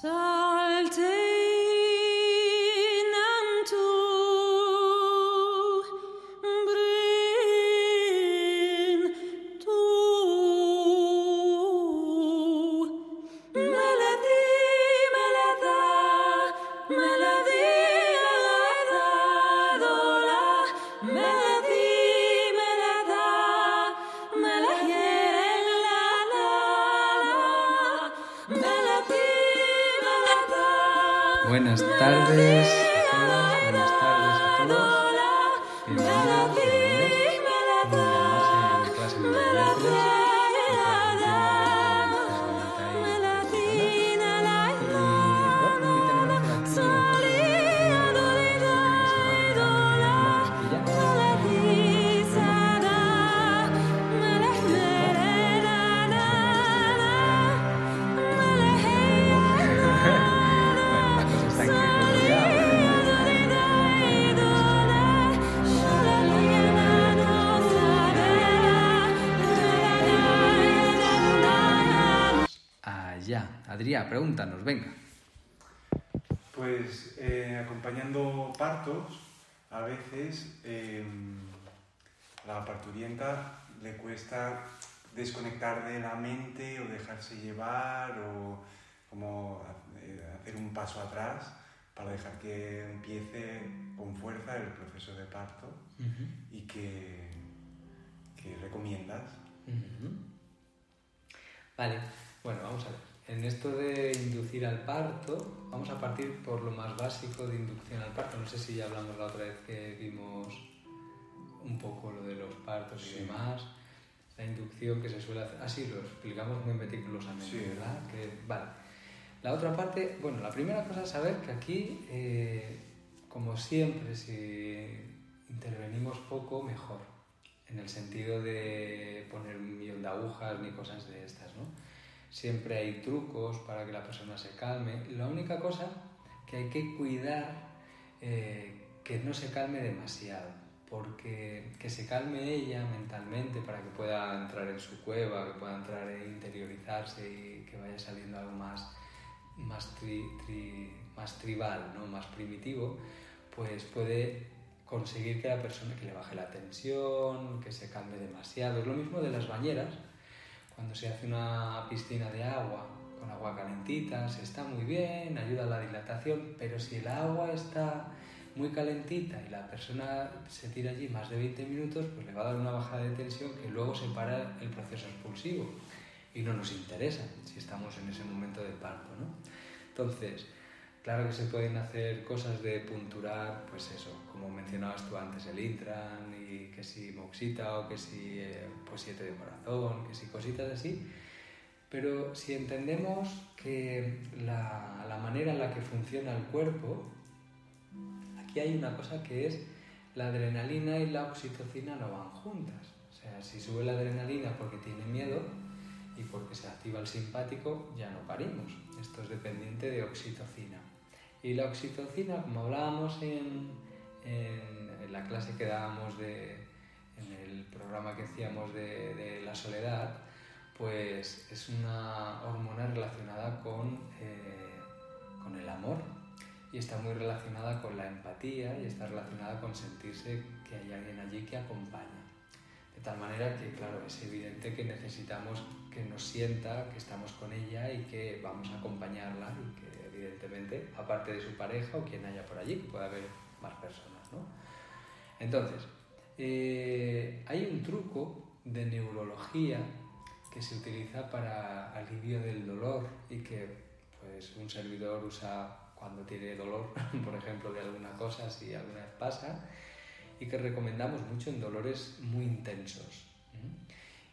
So Buenas tardes a todos, buenas tardes a todos. Bienvenidos, bienvenidas. Día más en clase de miércoles. Adrián, pregúntanos, venga. Pues eh, acompañando partos, a veces eh, a la parturienta le cuesta desconectar de la mente o dejarse llevar o como hacer un paso atrás para dejar que empiece con fuerza el proceso de parto y que, que recomiendas. Vale, bueno, vamos a ver. En esto de inducir al parto, vamos a partir por lo más básico de inducción al parto. No sé si ya hablamos la otra vez que vimos un poco lo de los partos y Sí. demás. La inducción que se suele hacer. Ah, sí, lo explicamos muy meticulosamente, Sí. ¿verdad? Que, vale. La otra parte, bueno, la primera cosa es saber que aquí, eh, como siempre, si intervenimos poco, mejor. En el sentido de poner un millón de agujas ni cosas de estas, ¿no? Siempre hay trucos para que la persona se calme. La única cosa que hay que cuidar eh, que no se calme demasiado, porque que se calme ella mentalmente para que pueda entrar en su cueva, que pueda entrar e interiorizarse y que vaya saliendo algo más, más, tri- tri- más tribal, ¿no? más primitivo, pues puede conseguir que la persona que le baje la tensión, que se calme demasiado. Es lo mismo de las bañeras, cuando se hace una piscina de agua con agua calentita, se está muy bien, ayuda a la dilatación, pero si el agua está muy calentita y la persona se tira allí más de 20 minutos, pues le va a dar una bajada de tensión que luego se para el proceso expulsivo y no nos interesa si estamos en ese momento de parto, ¿no? Entonces, claro que se pueden hacer cosas de punturar, pues eso, como mencionabas tú antes, el Intran y que si Moxita o que si eh, pues siete de corazón, que si cositas así. Pero si entendemos que la, la manera en la que funciona el cuerpo, aquí hay una cosa que es la adrenalina y la oxitocina no van juntas. O sea, si sube la adrenalina porque tiene miedo y porque se activa el simpático, ya no parimos. Esto es dependiente de oxitocina. Y la oxitocina, como hablábamos en, en- en la clase que dábamos de, en el programa que hacíamos de, de la soledad, pues es una hormona relacionada con, eh, con el amor y está muy relacionada con la empatía y está relacionada con sentirse que hay alguien allí que acompaña. De tal manera que, claro, es evidente que necesitamos que nos sienta, que estamos con ella y que vamos a acompañarla y que, evidentemente, aparte de su pareja o quien haya por allí, que pueda haber más personas, ¿no? Entonces, eh, hay un truco de neurología que se utiliza para alivio del dolor y que pues un servidor usa cuando tiene dolor, por ejemplo, de alguna cosa, si alguna vez pasa, y que recomendamos mucho en dolores muy intensos.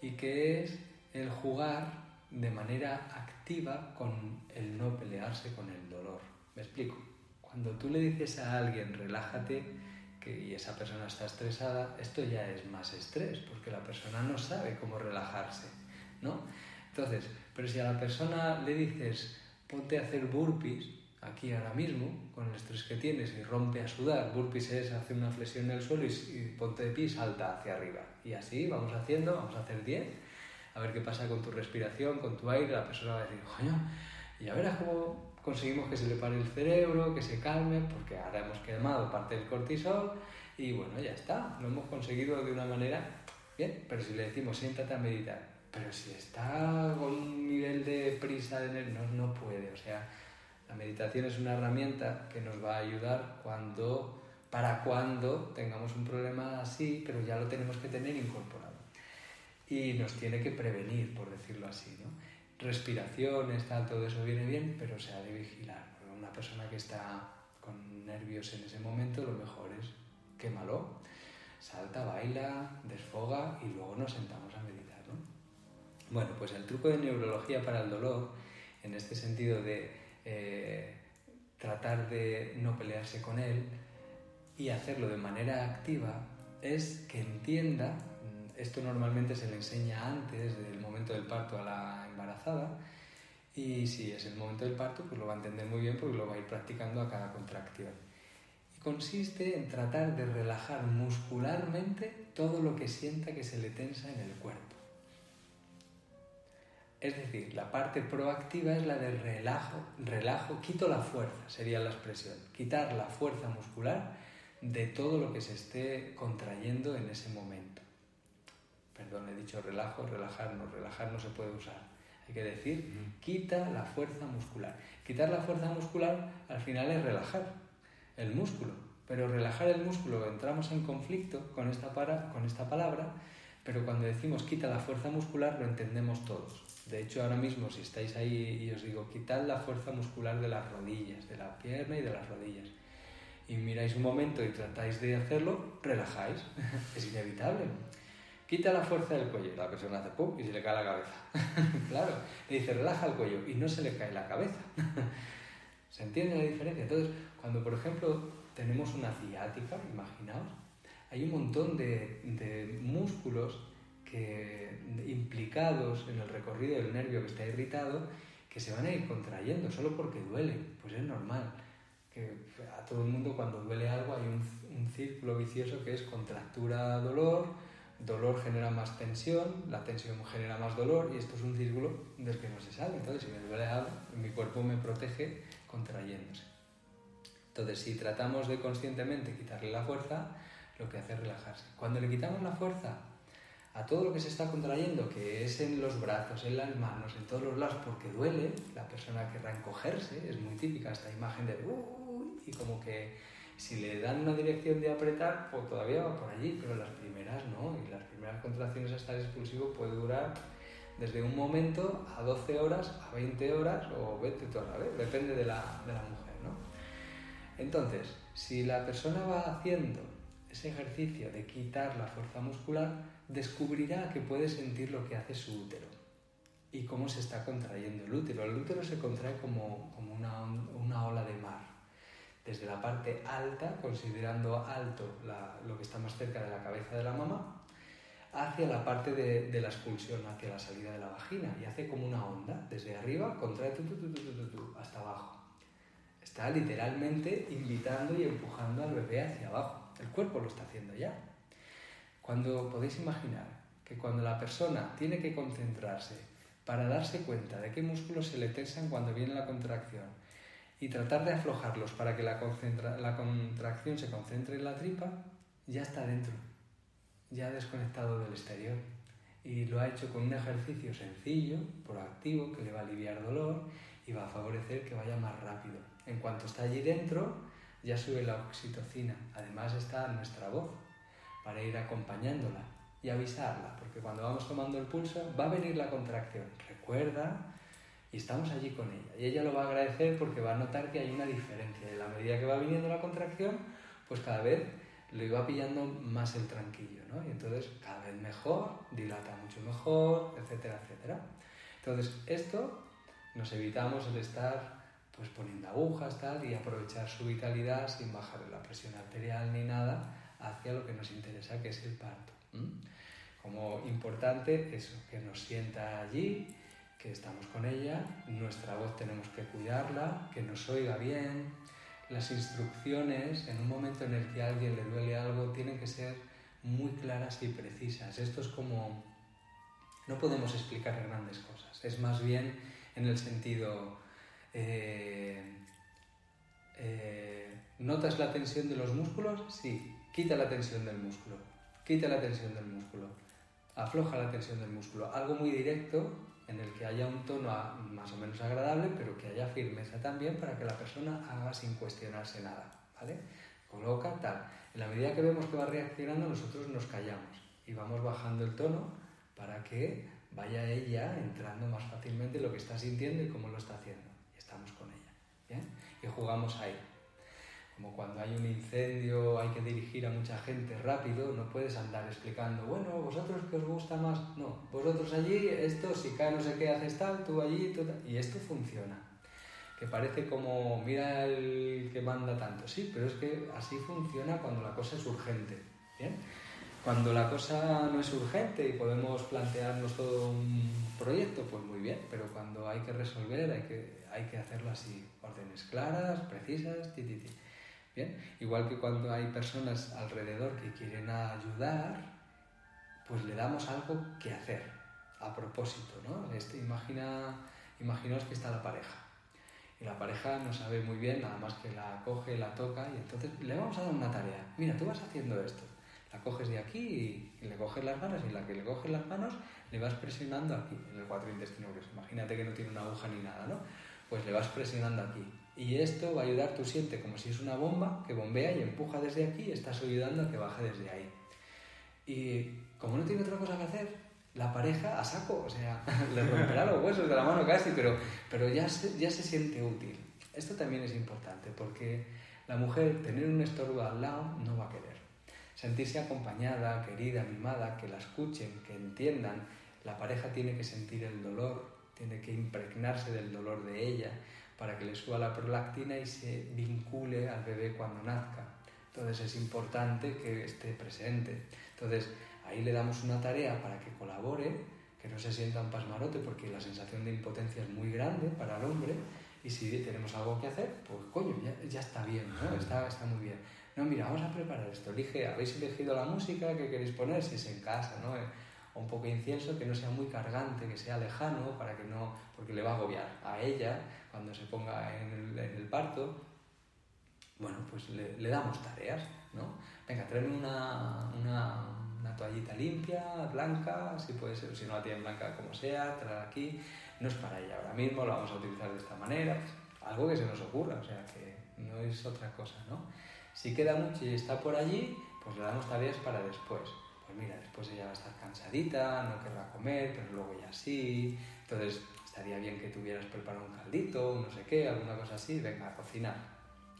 Y que es el jugar de manera activa con el no pelearse con el dolor. ¿Me explico? Cuando tú le dices a alguien relájate que, y esa persona está estresada, esto ya es más estrés, porque la persona no sabe cómo relajarse, ¿no? Entonces, pero si a la persona le dices ponte a hacer burpees, aquí ahora mismo, con el estrés que tienes, y rompe a sudar. Burpees es hacer una flexión en el suelo y, y ponte de pie y salta hacia arriba. Y así vamos haciendo, vamos a hacer 10, a ver qué pasa con tu respiración, con tu aire. La persona va a decir, coño, y ya verás cómo, conseguimos que se le pare el cerebro, que se calme, porque ahora hemos quemado parte del cortisol y bueno, ya está, lo hemos conseguido de una manera bien, pero si le decimos siéntate a meditar, pero si está con un nivel de prisa de no, no puede, o sea, la meditación es una herramienta que nos va a ayudar cuando para cuando tengamos un problema así, pero ya lo tenemos que tener incorporado. Y nos tiene que prevenir, por decirlo así. ¿no? Respiraciones, tal, todo eso viene bien, pero se ha de vigilar. Una persona que está con nervios en ese momento, lo mejor es quémalo, salta, baila, desfoga y luego nos sentamos a meditar. ¿no? Bueno, pues el truco de neurología para el dolor, en este sentido de eh, tratar de no pelearse con él, y hacerlo de manera activa es que entienda, esto normalmente se le enseña antes del momento del parto a la embarazada, y si es el momento del parto, pues lo va a entender muy bien porque lo va a ir practicando a cada contracción. Y consiste en tratar de relajar muscularmente todo lo que sienta que se le tensa en el cuerpo. Es decir, la parte proactiva es la de relajo, relajo, quito la fuerza, sería la expresión, quitar la fuerza muscular de todo lo que se esté contrayendo en ese momento. Perdón, he dicho relajo, relajarnos, relajar no se puede usar. Hay que decir, quita la fuerza muscular. Quitar la fuerza muscular al final es relajar el músculo, pero relajar el músculo entramos en conflicto con esta, para, con esta palabra, pero cuando decimos quita la fuerza muscular lo entendemos todos. De hecho, ahora mismo si estáis ahí y os digo, quitad la fuerza muscular de las rodillas, de la pierna y de las rodillas y miráis un momento y tratáis de hacerlo, relajáis. es inevitable. Quita la fuerza del cuello. La persona hace pum y se le cae la cabeza. claro. Le dice relaja el cuello y no se le cae la cabeza. ¿Se entiende la diferencia? Entonces, cuando por ejemplo tenemos una ciática, imaginaos, hay un montón de, músculos que, implicados en el recorrido del nervio que está irritado que se van a ir contrayendo solo porque duele. Pues es normal que a todo el mundo cuando duele algo hay un, círculo vicioso que es contractura-dolor, dolor genera más tensión, la tensión genera más dolor y esto es un círculo del que no se sale. Entonces, si me duele algo, mi cuerpo me protege contrayéndose. Entonces, si tratamos de conscientemente quitarle la fuerza, lo que hace es relajarse. Cuando le quitamos la fuerza a todo lo que se está contrayendo, que es en los brazos, en las manos, en todos los lados, porque duele, la persona querrá encogerse, es muy típica esta imagen de y como que si le dan una dirección de apretar, pues todavía va por allí, pero las primeras no, y las primeras contracciones hasta el expulsivo puede durar desde un momento a 12 horas, a 20 horas o 20 toda la vez, depende de la, de la mujer, ¿no? Entonces, si la persona va haciendo ese ejercicio de quitar la fuerza muscular, descubrirá que puede sentir lo que hace su útero y cómo se está contrayendo el útero. El útero se contrae como, como una, una ola de mar desde la parte alta, considerando alto lo que está más cerca de la cabeza de la mamá, hacia la parte de, la expulsión, hacia la salida de la vagina, y hace como una onda, desde arriba, contrae hasta abajo. Está literalmente invitando y empujando al bebé hacia abajo. El cuerpo lo está haciendo ya. Cuando podéis imaginar que cuando la persona tiene que concentrarse para darse cuenta de qué músculos se le tensan cuando viene la contracción, y tratar de aflojarlos para que la, la contracción se concentre en la tripa, ya está dentro, ya desconectado del exterior. Y lo ha hecho con un ejercicio sencillo, proactivo, que le va a aliviar dolor y va a favorecer que vaya más rápido. En cuanto está allí dentro, ya sube la oxitocina. Además está nuestra voz para ir acompañándola y avisarla, porque cuando vamos tomando el pulso va a venir la contracción. Recuerda y estamos allí con ella. Y ella lo va a agradecer porque va a notar que hay una diferencia. En la medida que va viniendo la contracción, pues cada vez le va pillando más el tranquillo, ¿no? Y entonces cada vez mejor, dilata mucho mejor, etcétera, etcétera. Entonces esto nos evitamos el estar pues poniendo agujas tal y aprovechar su vitalidad sin bajarle la presión arterial ni nada hacia lo que nos interesa que es el parto. Como importante eso, que nos sienta allí, que estamos con ella, nuestra voz tenemos que cuidarla, que nos oiga bien, las instrucciones en un momento en el que a alguien le duele algo tienen que ser muy claras y precisas. Esto es como, no podemos explicar grandes cosas, es más bien en el sentido, Eh, eh, ¿Notas la tensión de los músculos? Sí. Quita la tensión del músculo. Quita la tensión del músculo. Afloja la tensión del músculo. Algo muy directo en el que haya un tono más o menos agradable, pero que haya firmeza también para que la persona haga sin cuestionarse nada. ¿Vale? Coloca tal. En la medida que vemos que va reaccionando, nosotros nos callamos y vamos bajando el tono para que vaya ella entrando más fácilmente lo que está sintiendo y cómo lo está haciendo. Y estamos con ella. ¿bien? Y jugamos ahí. Como cuando hay un incendio, hay que dirigir a mucha gente rápido, no puedes andar explicando, bueno, vosotros que os gusta más. No, vosotros allí, esto, si cae no sé qué, haces tal, tú allí, tú Y esto funciona. Que parece como, mira el que manda tanto. Sí, pero es que así funciona cuando la cosa es urgente. ¿bien? Cuando la cosa no es urgente y podemos plantearnos todo un proyecto, pues muy bien, pero cuando hay que resolver hay que, hay que hacerlo así, órdenes claras, precisas, ti, ti, ti. Bien, igual que cuando hay personas alrededor que quieren ayudar, pues le damos algo que hacer, a propósito, ¿no? Este, imagina, imaginaos que está la pareja y la pareja no sabe muy bien, nada más que la coge, la toca y entonces le vamos a dar una tarea. Mira, tú vas haciendo esto la coges de aquí y, le coges las manos y la que le coges las manos le vas presionando aquí, en el cuatro intestino grueso. Imagínate que no tiene una aguja ni nada, ¿no? Pues le vas presionando aquí. Y esto va a ayudar, tú siente como si es una bomba que bombea y empuja desde aquí y estás ayudando a que baje desde ahí. Y como no tiene otra cosa que hacer, la pareja a saco, o sea, le romperá los huesos de la mano casi, pero, pero ya, ya se siente útil. Esto también es importante porque la mujer, tener un estorbo al lado, no va a querer sentirse acompañada, querida, mimada, que la escuchen, que entiendan. La pareja tiene que sentir el dolor, tiene que impregnarse del dolor de ella para que le suba la prolactina y se vincule al bebé cuando nazca. Entonces es importante que esté presente. Entonces ahí le damos una tarea para que colabore, que no se sienta un pasmarote porque la sensación de impotencia es muy grande para el hombre y si tenemos algo que hacer, pues coño, ya, está bien, ¿no? está, está muy bien no, mira, vamos a preparar esto, elige, habéis elegido la música que queréis poner, si es en casa, ¿no? Un poco incienso, que no sea muy cargante, que sea lejano, para que no, porque le va a agobiar a ella cuando se ponga en el, parto. Bueno, pues le, damos tareas, ¿no? Venga, tráeme una, una, una, toallita limpia, blanca, si puede ser, si no la tiene blanca como sea, traer aquí. No es para ella ahora mismo, lo vamos a utilizar de esta manera. Algo que se nos ocurra, o sea, que no es otra cosa, ¿no? Si queda mucho y está por allí, pues le damos tareas para después. Pues mira, después ella va a estar cansadita, no querrá comer, pero luego ya sí. Entonces estaría bien que tuvieras preparado un caldito, no sé qué, alguna cosa así. Venga, a cocinar.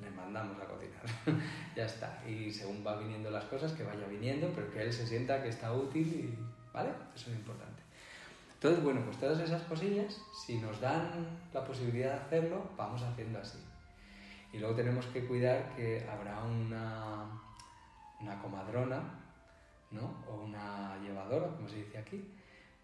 Le mandamos a cocinar. ya está. Y según va viniendo las cosas, que vaya viniendo, pero que él se sienta que está útil y... ¿Vale? Eso es importante. Entonces, bueno, pues todas esas cosillas, si nos dan la posibilidad de hacerlo, vamos haciendo así. Y luego tenemos que cuidar que habrá una, una comadrona, ¿no? O una llevadora, como se dice aquí,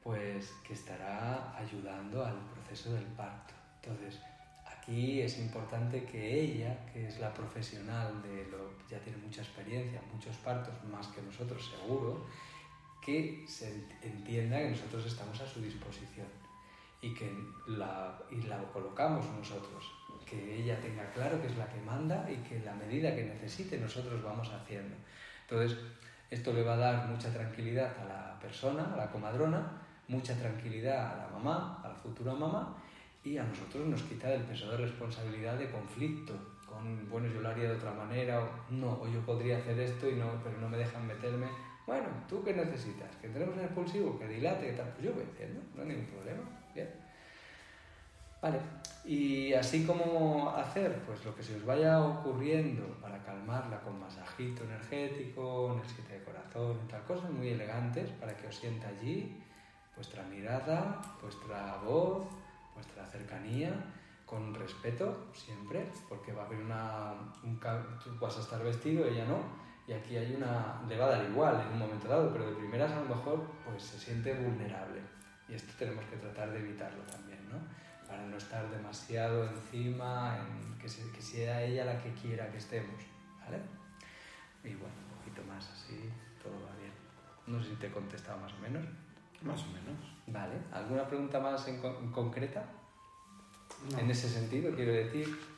pues que estará ayudando al proceso del parto. Entonces, aquí es importante que ella, que es la profesional de lo, ya tiene mucha experiencia, muchos partos, más que nosotros seguro, que se entienda que nosotros estamos a su disposición y que la, y la colocamos nosotros que ella tenga claro que es la que manda y que la medida que necesite nosotros vamos haciendo. Entonces, esto le va a dar mucha tranquilidad a la persona, a la comadrona, mucha tranquilidad a la mamá, a la futura mamá, y a nosotros nos quita el peso de responsabilidad de conflicto, con, bueno, yo lo haría de otra manera, o no, o yo podría hacer esto, y no, pero no me dejan meterme. Bueno, ¿tú qué necesitas? ¿Que tenemos un expulsivo? ¿Que dilate? Tal? Pues yo voy haciendo, no hay ningún problema. Bien. Vale, y así como hacer, pues lo que se os vaya ocurriendo para calmarla con masajito energético, en el siete de corazón, tal, cosas muy elegantes para que os sienta allí, vuestra mirada, vuestra voz, vuestra cercanía, con respeto siempre, porque va a haber una, un, tú vas a estar vestido, ella no, y aquí hay una, le va a dar igual en un momento dado, pero de primeras a lo mejor pues se siente vulnerable, y esto tenemos que tratar de evitarlo también, ¿no? Para no estar demasiado encima, en que, sea ella la que quiera que estemos, ¿vale? Y bueno, un poquito más así, todo va bien. No sé si te he contestado más o menos. Más o menos. Vale, ¿alguna pregunta más en, concreta? No. En ese sentido, quiero decir.